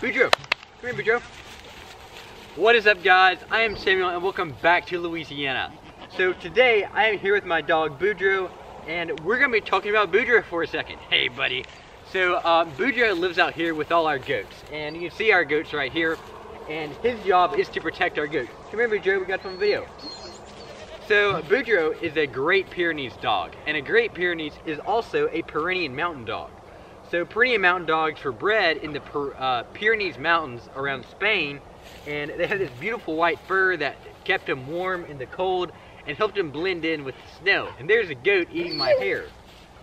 Boudreaux, come here, Boudreaux. What is up, guys? I am Samuel, and welcome back to Louisiana. So today, I am here with my dog, Boudreaux, and we're gonna be talking about Boudreaux for a second. Hey, buddy. So, uh, Boudreaux lives out here with all our goats, and you can see our goats right here, and his job is to protect our goats. Come here, Boudreaux, we got some video. So, Boudreaux is a Great Pyrenees dog, and a Great Pyrenees is also a Pyrenean mountain dog. So Pyrenean mountain dogs were bred in the uh, Pyrenees Mountains around Spain, and they had this beautiful white fur that kept them warm in the cold and helped them blend in with the snow. And there's a goat eating my hair.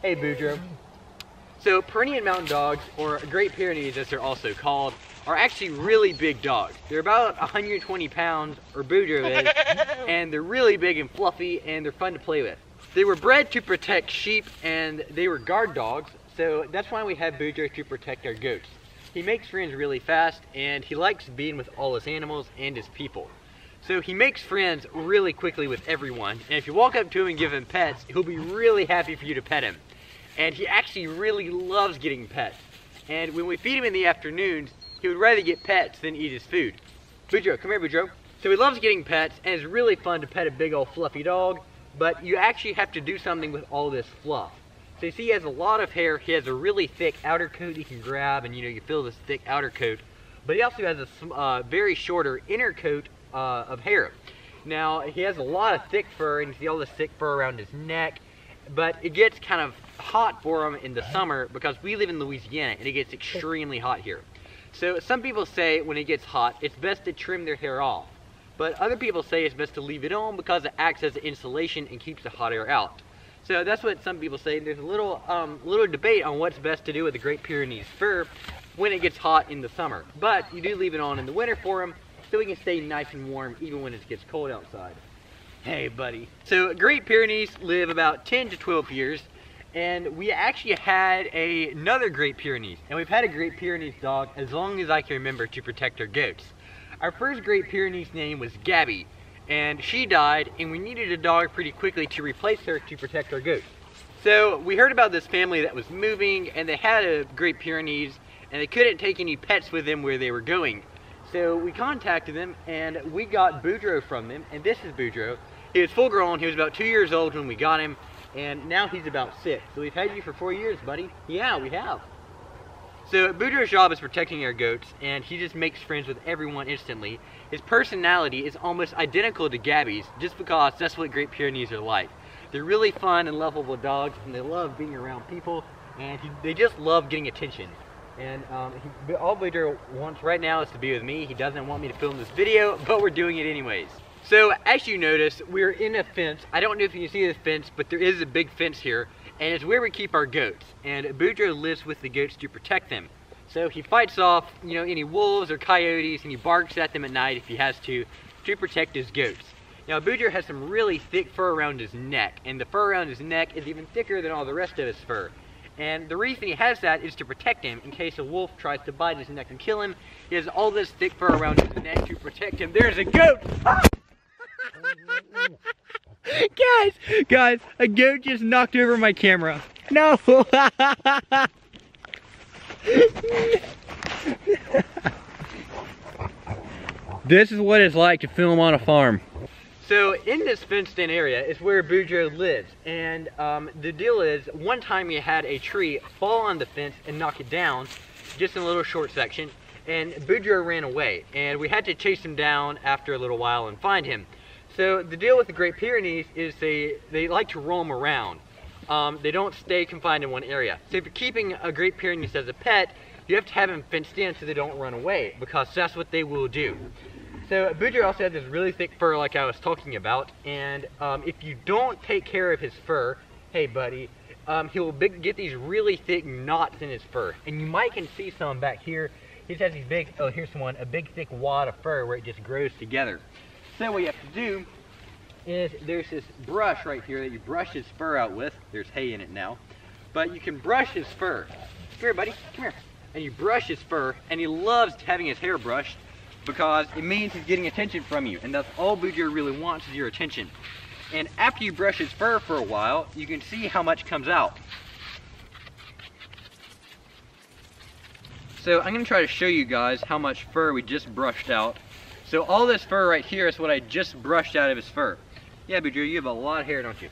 Hey, Boudreaux. So Pyrenean mountain dogs, or Great Pyrenees as they're also called, are actually really big dogs. They're about 120 pounds, or Boudreaux is, and they're really big and fluffy, and they're fun to play with. They were bred to protect sheep, and they were guard dogs, so that's why we have Boudreaux to protect our goats. He makes friends really fast and he likes being with all his animals and his people. So he makes friends really quickly with everyone. And if you walk up to him and give him pets, he'll be really happy for you to pet him. And he actually really loves getting pets. And when we feed him in the afternoons, he would rather get pets than eat his food. Boudreaux, come here, Boudreaux. So he loves getting pets, and it's really fun to pet a big old fluffy dog, but you actually have to do something with all this fluff. So you see he has a lot of hair. He has a really thick outer coat he can grab and you know you feel this thick outer coat. But he also has a uh, very shorter inner coat uh, of hair. Now he has a lot of thick fur and you see all this thick fur around his neck. But it gets kind of hot for him in the summer because we live in Louisiana and it gets extremely hot here. So some people say when it gets hot, it's best to trim their hair off. But other people say it's best to leave it on because it acts as insulation and keeps the hot air out. So that's what some people say. There's a little um, little debate on what's best to do with the Great Pyrenees fur when it gets hot in the summer. But you do leave it on in the winter for them so it can stay nice and warm even when it gets cold outside. Hey, buddy. So Great Pyrenees live about 10 to 12 years. And we actually had a, another Great Pyrenees. And we've had a Great Pyrenees dog as long as I can remember to protect our goats. Our first Great Pyrenees name was Gabby and she died and we needed a dog pretty quickly to replace her to protect our goats. So we heard about this family that was moving and they had a Great Pyrenees and they couldn't take any pets with them where they were going. So we contacted them and we got Boudreaux from them and this is Boudreaux. He was full grown, he was about two years old when we got him and now he's about six. So we've had you for four years, buddy. Yeah, we have. So Boudreaux's job is protecting our goats, and he just makes friends with everyone instantly. His personality is almost identical to Gabby's, just because that's what Great Pyrenees are like. They're really fun and lovable dogs, and they love being around people, and he, they just love getting attention. And um, he, all Boudreaux wants right now is to be with me. He doesn't want me to film this video, but we're doing it anyways. So as you notice, we're in a fence. I don't know if you can see this fence, but there is a big fence here and it's where we keep our goats. And Boudreaux lives with the goats to protect them. So he fights off, you know, any wolves or coyotes, and he barks at them at night if he has to, to protect his goats. Now, Boudreaux has some really thick fur around his neck, and the fur around his neck is even thicker than all the rest of his fur. And the reason he has that is to protect him in case a wolf tries to bite his neck and kill him. He has all this thick fur around his neck to protect him. There's a goat! Ah! Guys, guys, a goat just knocked over my camera. No. this is what it's like to film on a farm. So in this fenced in area is where Boudreaux lives. And um, the deal is, one time he had a tree fall on the fence and knock it down, just in a little short section. And Boudreaux ran away. And we had to chase him down after a little while and find him. So the deal with the Great Pyrenees is they, they like to roam around. Um, they don't stay confined in one area. So if you're keeping a Great Pyrenees as a pet, you have to have them fenced in so they don't run away because that's what they will do. So Boudreaux also has this really thick fur like I was talking about and um, if you don't take care of his fur, hey buddy, um, he will big, get these really thick knots in his fur. And you might can see some back here. He has these big, oh here's one, a big thick wad of fur where it just grows together. So what you have to do is there's this brush right here that you brush his fur out with. There's hay in it now. But you can brush his fur. Come here, buddy. Come here. And you brush his fur, and he loves having his hair brushed because it means he's getting attention from you. And that's all Boudreaux really wants is your attention. And after you brush his fur for a while, you can see how much comes out. So I'm gonna try to show you guys how much fur we just brushed out. So all this fur right here is what I just brushed out of his fur. Yeah, Boudreaux, you have a lot of hair, don't you?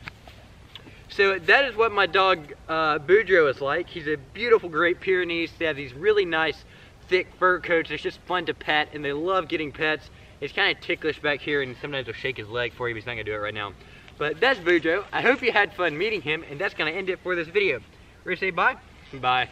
So that is what my dog uh, Boudreaux is like. He's a beautiful Great Pyrenees. They have these really nice thick fur coats. It's just fun to pet and they love getting pets. It's kind of ticklish back here and sometimes he'll shake his leg for you, but he's not gonna do it right now. But that's Boudreaux. I hope you had fun meeting him and that's gonna end it for this video. We're gonna say bye. Bye.